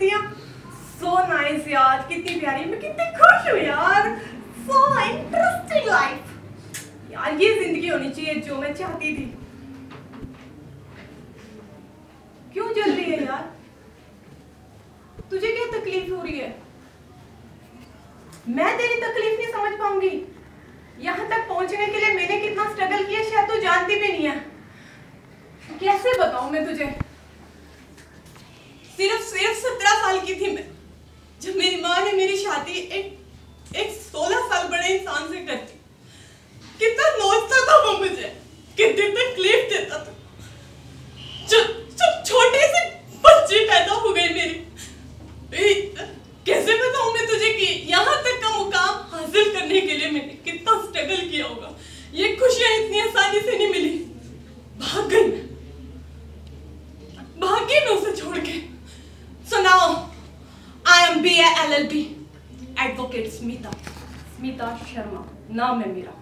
सब नदियाँ so nice यार, कितनी प्यारी। मैं कितनी खुश हूँ यार। सो इंटरेस्टिंग लाइफ यार, ये ज़िंदगी होनी चाहिए जो मैं चाहती थी। क्यों जल रही है यार? तुझे क्या तकलीफ़ हो रही है? मैं तेरी तकलीफ़ नहीं समझ पाऊँगी। यहाँ तक पहुँचने के लिए मैंने कितना स्ट्रगल किया, शायद तू जानती भी नहीं है। कैसे बताऊँ मैं तुझे? सिर्फ़ साल की थी मैं। जब मेरी माँ ने मेरी शादी एक एक सोलह साल बड़े इंसान से कर दी कितना नोचता था वो मुझे कितनी तकलीफ़ देता था जब जब छोटे से बच्चे पैदा हो गए मेरे ए, कैसे बताऊँ मैं तुझे कि यहाँ तक का मुकाम हासिल करने के लिए मैंने कितना स्ट्रगल किया होगा ये खुशियाँ इतनी आसानी से नहीं मिली भाग गई मैं भाग गई मैं उसे छोड़ के so now I am B L L P advocate Smita Smita Sharma नाम है मेरा